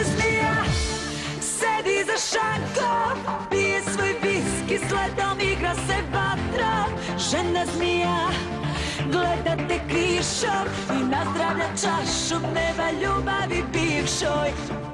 najsmešnija Sedi za šankom Pije svoj viski s ledom Igra se vatra Žena zmija Gleda te krišom I nazdravlja čašu Pneva ljubavi bivšoj.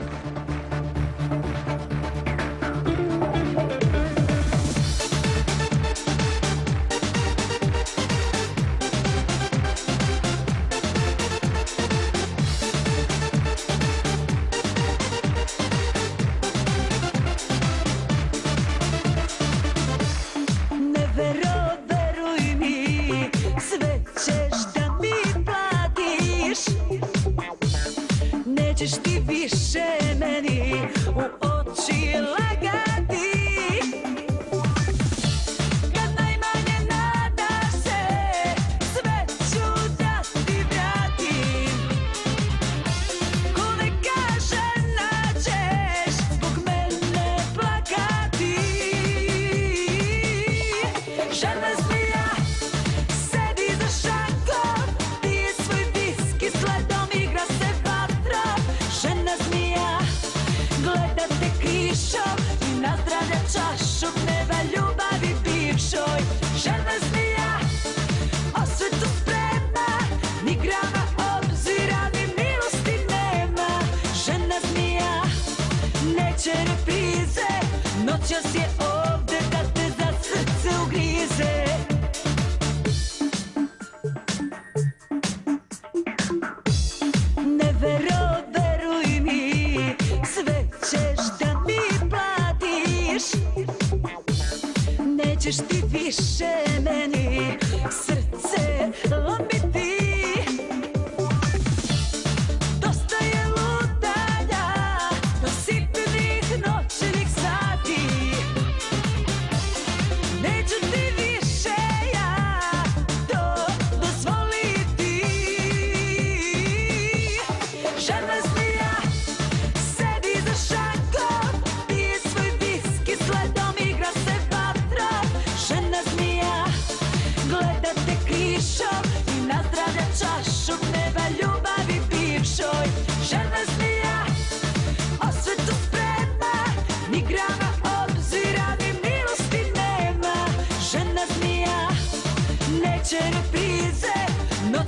She likes noćas je ovdje kad te za srce ugrize. Ne veruj mi, sve ćeš da mi Nećeš ti više meni se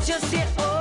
just sit. Oh.